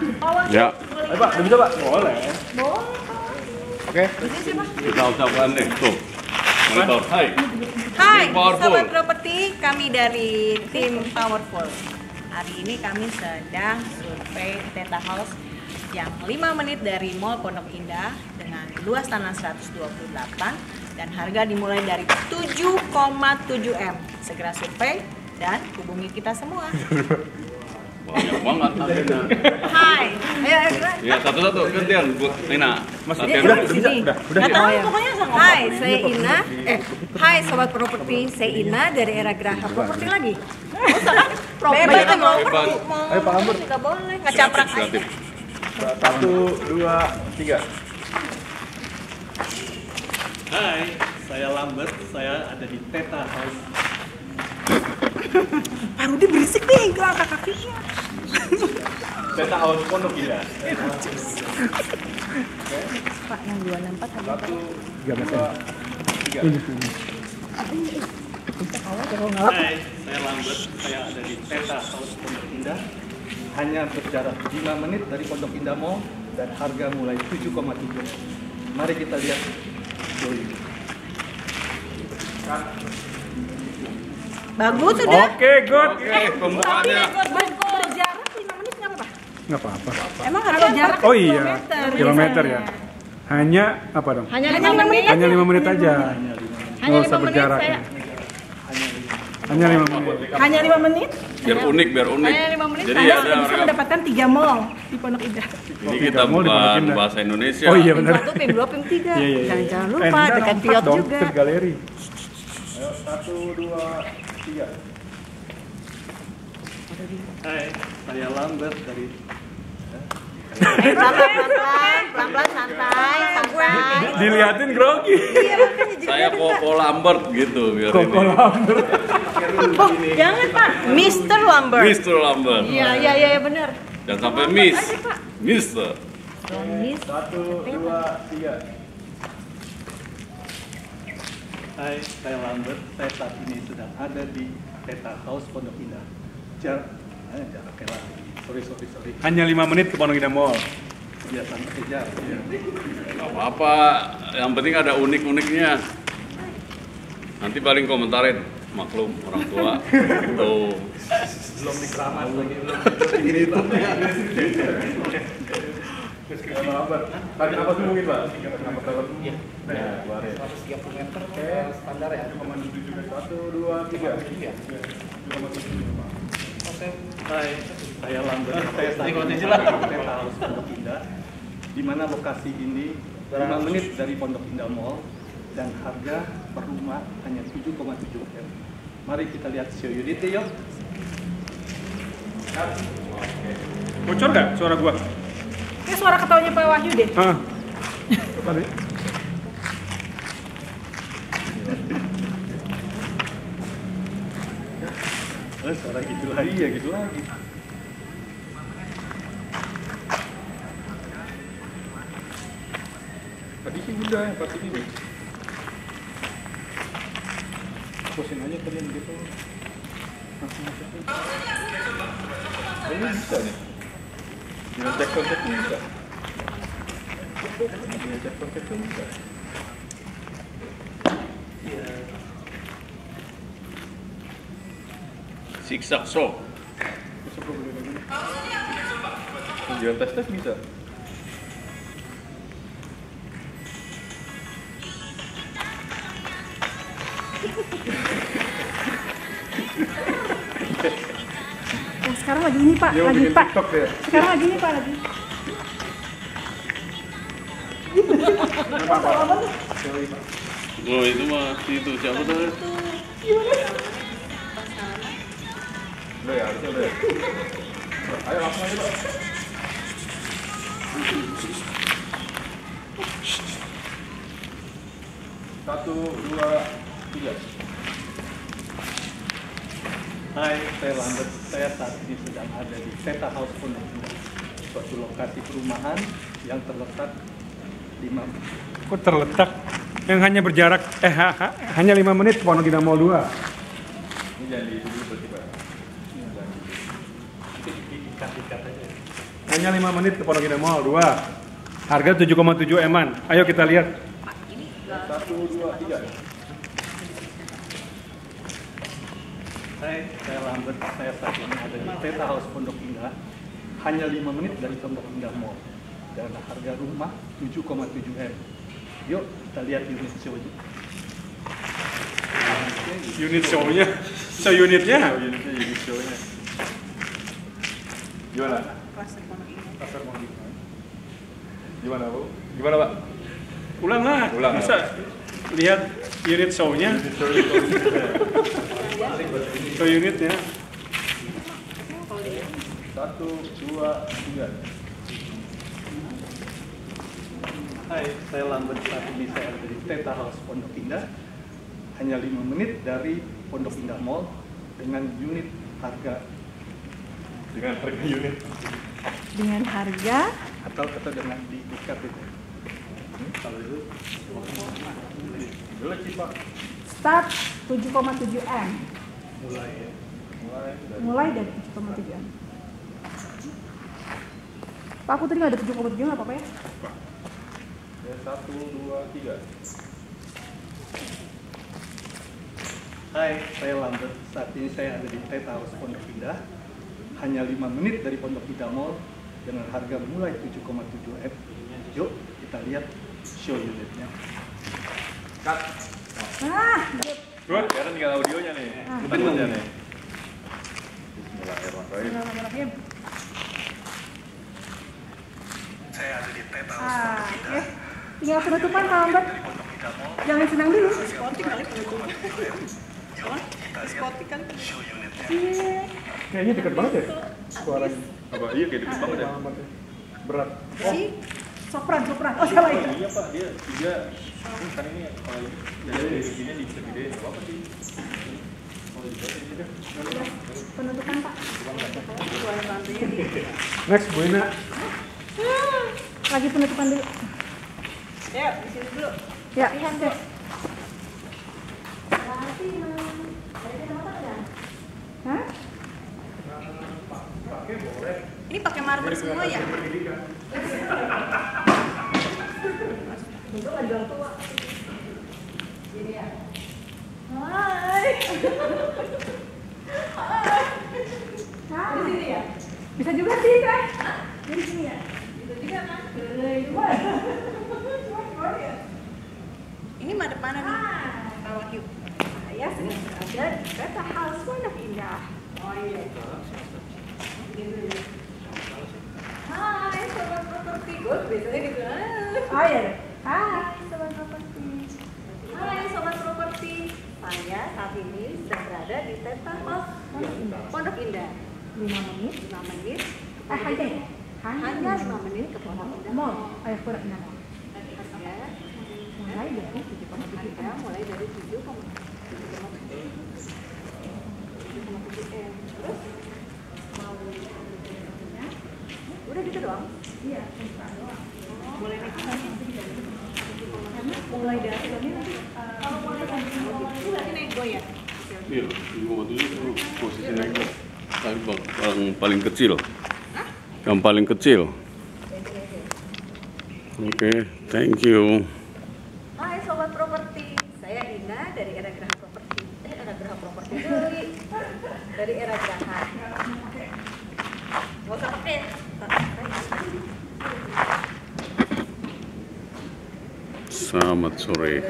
Pak. Ya, Ayo Pak, udah bisa Pak? Boleh. Oke. kita ucapkan deh. Tuh, monitor. Hai. Hai, sobat properti, kami dari tim Powerful. Hari ini kami sedang survei Teta House yang 5 menit dari Mall Pondok Indah dengan luas tanah 128 dan harga dimulai dari 7,7 M. Segera survei dan hubungi kita semua. Banyak banget akhirnya. Hai, ayo. Ya, satu-satu gantian, Bu Nina. Mas, Latihan udah, udah bisa, udah, udah. Nggak tahu pokoknya sama. Hai, saya Ina. Eh, hai sobat properti, saya Ina dari era Graha Properti lagi. Bebas kan mau Ayo, Pak Ambur. nggak boleh, nggak caprak aja. Satu, dua, tiga. Hai, saya Lambert, saya ada di Teta House. Pak Rudi berisik nih, gak angkat kakinya. Teta House Pondok Indah. Pak yang 264 harga Satu, dua, tiga. Hai, saya Lambert, saya ada di Teta House Pondok Indah. Hanya berjarak 5 menit dari Pondok Indah Mall dan harga mulai 7,7. Mari kita lihat dulu. Bagus sudah. Oke, good. Oke, pembukaannya. Berjarak 5 menit nggak apa-apa. Nggak apa-apa. Emang harga jarak Oh iya, kilometer. kilometer ya. Hanya apa dong? Hanya 5 menit. Hanya lima menit aja. Hanya Nggak usah 5 menit berjarak. ya. Hanya lima menit. Hanya 5 menit, Biar unik, biar unik. Hanya lima menit, Jadi Anda ada bisa mendapatkan 3 mall di Pondok Indah. Ini Oh, kita bukan bahasa Indonesia. Oh iya benar. 1, Pim 2, Pim 3. Iya, iya, iya. Jangan jangan Eh, lupa dekat dong, juga. ke galeri. Ayo, satu, dua, tiga. Hai, saya Lambert dari Eh, pelan-pelan, santai, santai. Diliatin grogi. Iya, makanya Saya Koko Lambert gitu biar Koko ini. Lambert. Oh, jangan Pak, Mr. Lambert. Mr. Lambert. Iya, iya, iya, iya, benar. Dan sampai Miss. Mister. Miss. Satu, dua, tiga. Hai, saya Lambert. Saya saat ini sedang ada di Teta House Pondok Indah. Eh. Sorry, sorry, sorry. Hanya lima menit ke Pondok Indah Mall. Ya, saja. Gak apa-apa, yang penting ada unik-uniknya. Nanti paling komentarin, maklum orang tua. Tuh. Belum dikeramat lagi, belum. Ini itu. Tadi apa tuh mungkin Pak? Kenapa tahu? Iya. Nah, kemarin. 130 meter standar ya. Satu, dua, tiga. Hai, saya. Saya ini di Teta House Pondok Indah. Di mana lokasi ini 5 menit dari Pondok Indah Mall dan harga per rumah hanya 7,7 M. Mari kita lihat show unit yuk. Bocor nggak suara gua? Kayak suara ketawanya Pak Wahyu deh. Ah. Eh, suara gitu lagi ya gitu lagi. Tadi sih udah yang pas ini deh. Pusin aja kalian gitu. Oh, ini bisa nih. Dengan cek konsep bisa. Dengan cek konsep bisa. Show. Boleh lagi. Jangan tes tes bisa. Nah, sekarang lagi ini Pak, Dia lagi Pak. TikTok ya. Sekarang lagi ini Pak lagi. Oh itu mah itu siapa tuh? Udah ya, harusnya udah ya. Ayo langsung aja Pak. Satu, dua, tiga. Hai, saya Lambert. Saya saat ini sedang ada di Teta House Pondok Indah, suatu lokasi perumahan yang terletak di Kok terletak yang hanya berjarak eh ha- ha- hanya lima menit ke Pondok Indah Mall 2. Ini jadi dulu berarti Pak. Nanti diikat-ikat aja. Hanya 5 menit ke Pondok Indah Mall. Dua. Harga 7,7 eman. Ayo kita lihat. Satu, dua, tiga. Hai, saya Lambert. Saya saat ini ada di Theta House Pondok Indah. Hanya 5 menit dari Pondok Indah Mall. Dan harga rumah 7,7 M. Yuk, kita lihat unit show aja. Unit show-nya. Se-unitnya. Unitnya unit show-nya. Gimana? Pondok Indah. Pasar mau gimana? Gimana, Bu? Gimana, Pak? Ulang lah, Ulang, bisa lihat unit show-nya, Unit show-nya. show unitnya. Satu, dua, tiga. Hai, saya Lambert saat ini saya ada di Theta House Pondok Indah. Hanya 5 menit dari Pondok Indah Mall dengan unit harga Dengan harga unit. Dengan harga atau atau dengan di dekat itu. Hmm, Kalau itu sih, Pak. start 7,7 M. mulai ya. Mulai dari Mulai dari 7,7 M. Pak, aku tadi nggak ada 7,7 nggak apa-apa ya? Ya, satu, dua, tiga. Hai, saya Lambert. Saat ini saya ada di Theta House Pondok Indah. Hanya 5 menit dari Pondok Indah Mall dengan harga mulai 7,7 M. Yuk, kita lihat show unitnya. Ah, Good. Sekarang tinggal audionya nih. Kita aja nih. Bismillahirrahmanirrahim. Saya ada di Theta Ah, oke. Tinggal penutupan Pak Lambert. Jangan senang dulu. Sporting kali pendukungnya. Sporting kan Iya. Kayaknya deket banget ya suaranya. Apa? Iya kayak deket banget ya. Berat. Si sopran, sopran. Oh, salah ya. Iya Pak, dia dia ini kan ini kalau jadi dari sini di gede nggak apa sih. Penutupan Pak. suara santunya di Next Bu Ina. Lagi penutupan dulu. Ya, di sini dulu. Ya, lihat deh. Hah? Ini pakai marmer semua ya? Hai. Hai. Di sini ya? Bisa juga sih, kan? Di sini ya? Bisa juga kan? Ya? Ini madep mana nih? Pak Wahyu. Saya sedang berada di Kota House Indah. Oh iya. Hai, sobat properti. Gue biasanya gitu. ah. Oh iya. Hai, sobat properti. Hai, sobat properti. Saya saat ini sedang berada di Tenta House Pondok Indah. 5 menit. 5 menit. Eh, hanya ya? Hanya 5 menit ke Pondok Indah. Mall. Ayo, Mall. Harga, Mulai dari 7,7 harga mulai dari 7,7 M. Terus udah gitu doang? Iya, Boleh naik ke sana? mulai dari ini nanti kalau mulai dari itu nanti naik go ya? Iya, 7,7 itu posisi naik tuh. Tapi bang, yang paling kecil. Yang paling kecil. Oke, thank you. Hai sobat properti, saya Ina dari Era Geraha Properti. Eh, Era Geraha Properti dari dari Era Geraha. Usah pakai. Selamat sore.